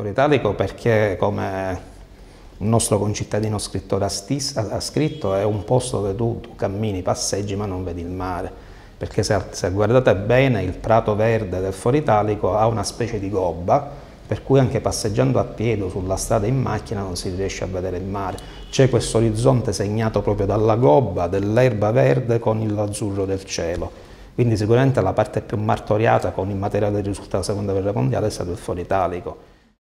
Fuori Italico perché come un nostro concittadino scrittore ha scritto è un posto dove tu, tu cammini, passeggi ma non vedi il mare perché se, se, guardate bene il prato verde del Foro Italico ha una specie di gobba per cui anche passeggiando a piedi sulla strada in macchina non si riesce a vedere il mare. C'è questo orizzonte segnato proprio dalla gobba, dell'erba verde con l'azzurro del cielo. Quindi sicuramente la parte più martoriata con il materiale risultato della seconda guerra mondiale è stato il Foro Italico.